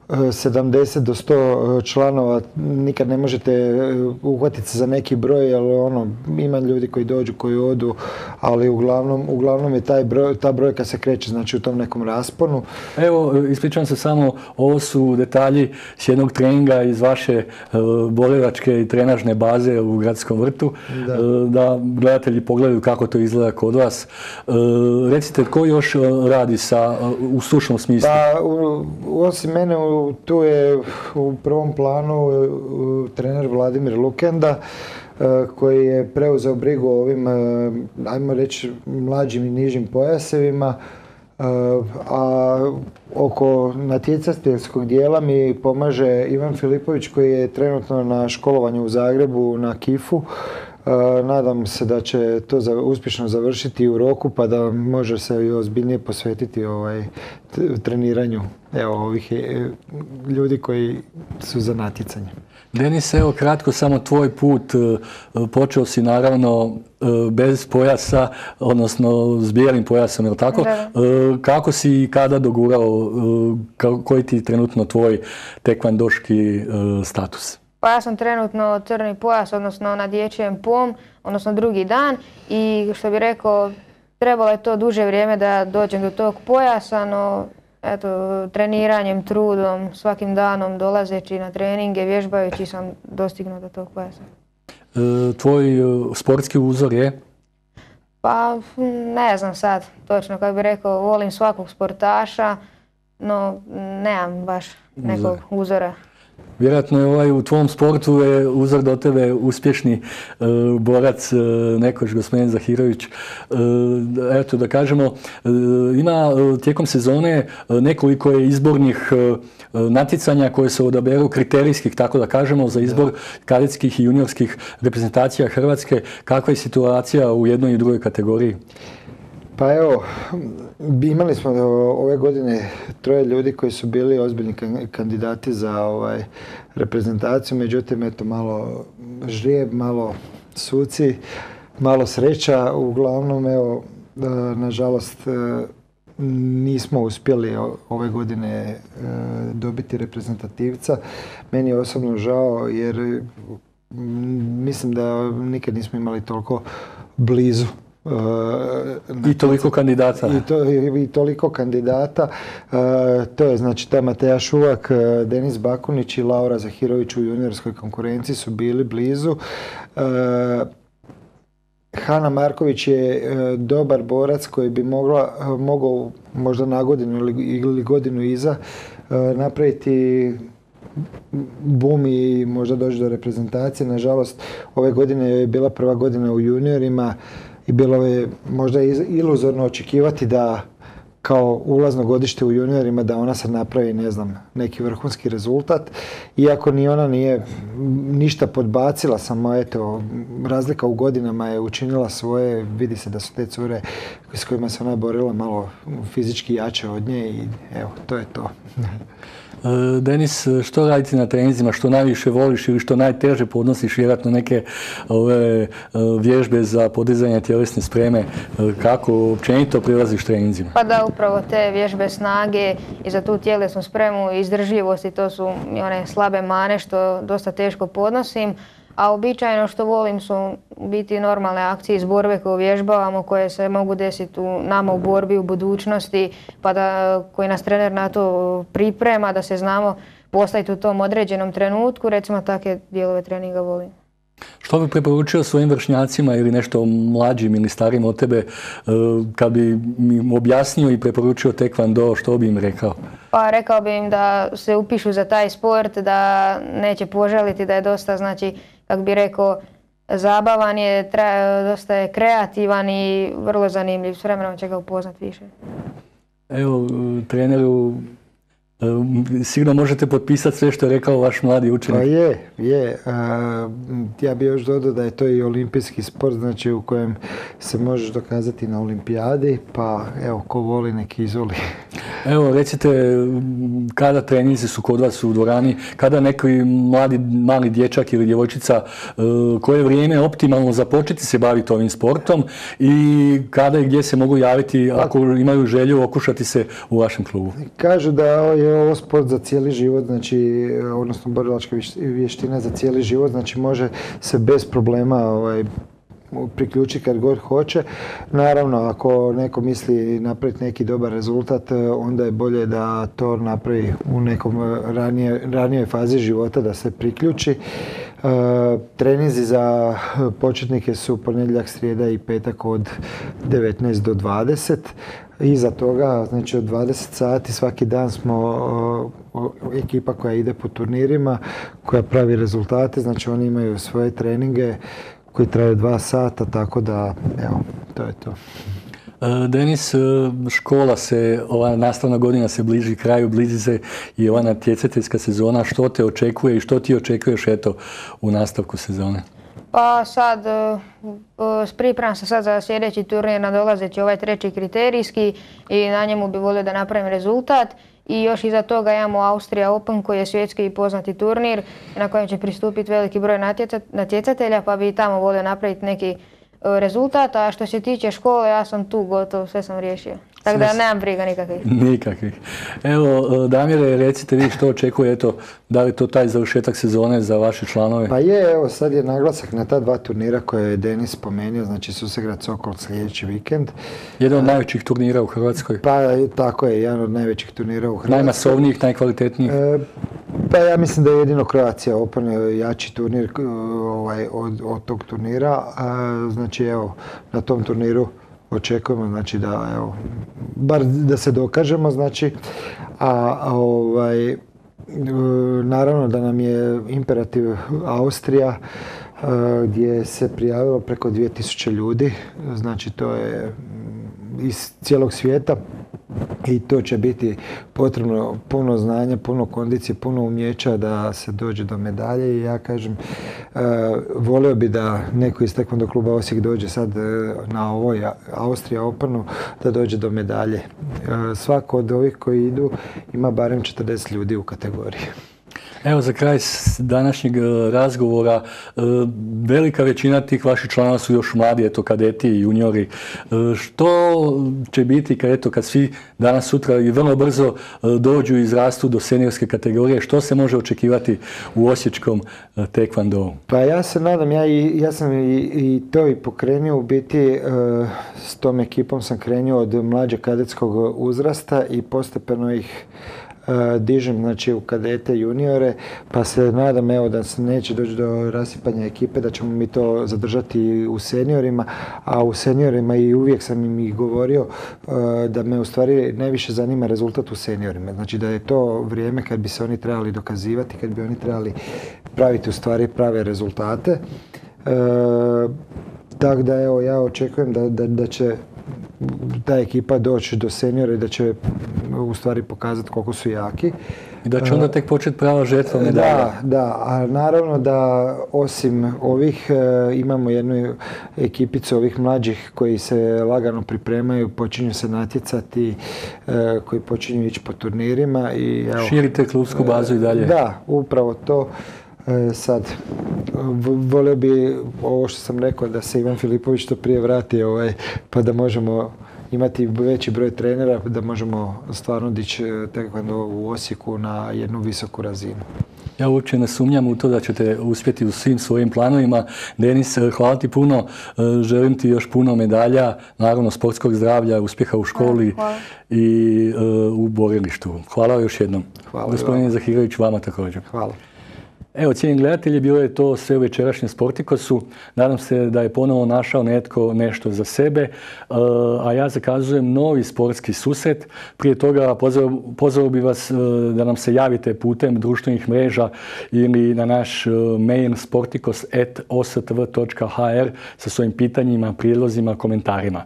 70 do 100 e, članova, nikad ne možete e, uhvatiti se za neki broj, jer ono, ima ljudi koji dođu, koji odu, ali uglavnom, uglavnom je taj broj, ta brojka se kreće znači u tom nekom rasponu. Evo, ispričavam se samo, ovo su detalji s jednog treninga iz vaše uh, i trenažne baze u gradskom vrtu, da. gledatelji pogledaju kako to izgleda kod vas. recite, tko još radi sa, u stručnom smislu? Pa, osim mene u tu je u prvom planu trener Vladimir Lukenda e, koji je preuzeo brigu o ovim, e, ajmo reći, mlađim i nižim pojasevima, e, a oko natjecateljskog dijela mi pomaže Ivan Filipović koji je trenutno na školovanju u Zagrebu na KIF-u Nadam se da će to uspješno završiti u roku pa da može se i ozbiljnije posvetiti ovaj treniranju evo, ovih e, ljudi koji su za natjecanje. Denis, evo kratko samo tvoj put. E, počeo si naravno e, bez pojasa, odnosno s bijelim pojasom, je tako? Kako si i kada dogurao, koji ti je trenutno tvoj tekvandoški status? Pa ja sam trenutno crni pojas, odnosno na dječjem pom, odnosno drugi dan i što bi rekao, trebalo je to duže vrijeme da dođem do tog pojasa, no eto, treniranjem, trudom, svakim danom dolazeći na treninge, vježbajući sam dostignuo do tog pojasa. E, tvoj e, sportski uzor je? Pa ne znam sad točno kako bi rekao, volim svakog sportaša, no nemam baš nekog uzora. Vjerojatno je ovaj u tvom sportu je uzor do tebe uspješni e, borac, uh, nekoć gospodin Zahirović. E, eto da kažemo, ima tijekom sezone nekoliko je izbornih natjecanja koje se odaberu kriterijskih, tako da kažemo, za izbor kadetskih i juniorskih reprezentacija Hrvatske. Kakva je situacija u jednoj i drugoj kategoriji? Pa evo, imali smo ove godine troje ljudi koji su bili ozbiljni kandidati za ovaj reprezentaciju, međutim eto malo žrijeb, malo suci, malo sreća, uglavnom evo nažalost e, nismo uspjeli ove godine e, dobiti reprezentativca. Meni je osobno žao jer mislim da nikad nismo imali toliko blizu I toliko kandidata. I, to, i toliko kandidata. To je znači ta Mateja Šuvak, Denis Bakunić i Laura Zahirović u juniorskoj konkurenciji su bili blizu. Hanna Marković je dobar borac koji bi mogla, mogao možda na godinu ili godinu iza napraviti bum i možda doći do reprezentacije. Nažalost, ove godine je bila prva godina u juniorima i bilo je možda iluzorno očekivati da kao ulazno godište u juniorima da ona sad napravi, ne znam, neki vrhunski rezultat. Iako ni ona nije ništa podbacila, samo eto, razlika u godinama je učinila svoje, vidi se da su te cure s kojima se ona borila malo fizički jače od nje i evo, to je to. E, Denis, što raditi na trenizima, što najviše voliš ili što najteže podnosiš, vjerojatno neke e, vježbe za podizanje tjelesne spreme, e, kako općenito prilaziš trenizima? Pa da, upravo te vježbe snage i za tu tjelesnu spremu i izdrživost to su one slabe mane što dosta teško podnosim a običajno što volim su biti normalne akcije iz borbe koje vježbavamo, koje se mogu desiti u nama u borbi u budućnosti, pa da koji nas trener na to priprema, da se znamo postaviti u tom određenom trenutku, recimo takve dijelove treninga volim. Što bi preporučio svojim vršnjacima ili nešto mlađim ili starim od tebe, e, kad bi im objasnio i preporučio tekvando, što bi im rekao? Pa rekao bi im da se upišu za taj sport, da neće požaliti, da je dosta, znači, kako bi rekao, zabavan je, dosta je kreativan i vrlo zanimljiv. S vremenom će ga upoznat više. Evo, treneru, sigurno možete potpisati sve što je rekao vaš mladi učenik. Pa je, je. ja bih još dodao da je to i olimpijski sport, znači u kojem se možeš dokazati na olimpijadi, pa evo, ko voli neki izvoli. Evo, recite, kada treninzi su kod vas u dvorani, kada neki mladi, mali dječak ili djevojčica, e, koje vrijeme optimalno započeti se baviti ovim sportom i kada i gdje se mogu javiti ako imaju želju okušati se u vašem klubu? Kažu da je ovo sport za cijeli život, znači, odnosno borilačka vještina za cijeli život, znači može se bez problema ovaj, priključi kad god hoće. Naravno, ako neko misli napraviti neki dobar rezultat, onda je bolje da to napravi u nekom ranije, ranijoj fazi života da se priključi. E, treninzi za početnike su ponedjeljak, srijeda i petak od 19 do 20. Iza toga, znači od 20 sati svaki dan smo ekipa koja ide po turnirima, koja pravi rezultate, znači oni imaju svoje treninge koji traju dva sata, tako da, evo, to je to. E, Denis, e, škola se, ova nastavna godina se bliži kraju, bliži se i ova natjecateljska sezona. Što te očekuje i što ti očekuješ eto u nastavku sezone? Pa sad, e, pripremam se sad za sljedeći turnir nadolazeći ovaj treći kriterijski i na njemu bi volio da napravim rezultat. I još iza toga imamo Austrija Open koji je svjetski i poznati turnir na kojem će pristupiti veliki broj natjecatelja pa bi tamo volio napraviti neki e, rezultat. A što se tiče škole ja sam tu gotovo, sve sam riješio. Tako da nemam briga nikakvih. Nikakvih. Evo, e, Damire, recite vi što očekuje, eto, da li to taj završetak sezone za vaše članove? Pa je, evo, sad je naglasak na ta dva turnira koje je Denis spomenuo, znači Susegrad Sokol sljedeći vikend. Jedan od najvećih turnira u Hrvatskoj? Pa tako je, jedan od najvećih turnira u Hrvatskoj. Najmasovnijih, najkvalitetnijih? E, pa ja mislim da je jedino Croatia Open jači turnir ovaj, od, od tog turnira. znači, evo, na tom turniru očekujemo znači da evo bar da se dokažemo znači a, ovaj naravno da nam je imperativ Austrija gdje se prijavilo preko 2000 ljudi znači to je iz cijelog svijeta i to će biti potrebno puno znanja, puno kondicije, puno umjeća da se dođe do medalje i ja kažem uh, volio bi da neko iz do kluba Osijek dođe sad e, na ovoj Austrija Openu da dođe do medalje. Uh, svako od ovih koji idu ima barem 40 ljudi u kategoriji. Evo za kraj današnjeg e, razgovora, e, velika većina tih vaših članova su još mladi, eto kadeti i juniori. E, što će biti kad, eto, kad svi danas sutra i vrlo brzo dođu i izrastu do seniorske kategorije, što se može očekivati u osječkom tekvandovu? Pa ja se nadam, ja, i, ja sam i, i to i pokrenio u biti s tom ekipom sam krenuo od mlađe kadetskog uzrasta i postepeno ih dižem znači u kadete juniore pa se nadam evo da se neće doći do rasipanja ekipe da ćemo mi to zadržati u seniorima a u seniorima i uvijek sam im i govorio e, da me u stvari najviše zanima rezultat u seniorima. Znači da je to vrijeme kad bi se oni trebali dokazivati kad bi oni trebali praviti u stvari prave rezultate. E, tako da evo ja očekujem da, da, da će ta ekipa doći do seniora i da će u stvari pokazati koliko su jaki. I da će onda tek početi prava žetva medalja. Da, da, a naravno da osim ovih e, imamo jednu ekipicu ovih mlađih koji se lagano pripremaju, počinju se natjecati, e, koji počinju ići po turnirima. I, evo, Širite klubsku bazu i dalje. Da, upravo to. E, sad, volio bi ovo što sam rekao da se Ivan Filipović to prije vrati ovaj, pa da možemo imati veći broj trenera da možemo stvarno dići e, tekvando u Osijeku na jednu visoku razinu. Ja uopće ne sumnjam u to da ćete uspjeti u svim svojim planovima. Denis, e, hvala ti puno. Želim ti još puno medalja, naravno sportskog zdravlja, uspjeha u školi i u borilištu. Hvala još jednom. Hvala. Gospodine Zahirović, vama također. Hvala. Evo, cijenim gledatelji, bilo je to sve u večerašnjem Sportikosu. Nadam se da je ponovo našao netko nešto za sebe, e, a ja zakazujem novi sportski susret. Prije toga pozvao bi vas e, da nam se javite putem društvenih mreža ili na naš e, mail sportikos.ostv.hr sa svojim pitanjima, prijedlozima, komentarima.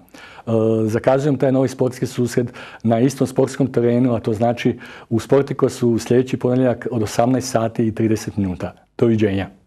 Zakazujem taj novi sportski susret na istom sportskom terenu, a to znači u Sportikosu sljedeći ponedjeljak od 18 sati i 30 minuta. Doviđenja.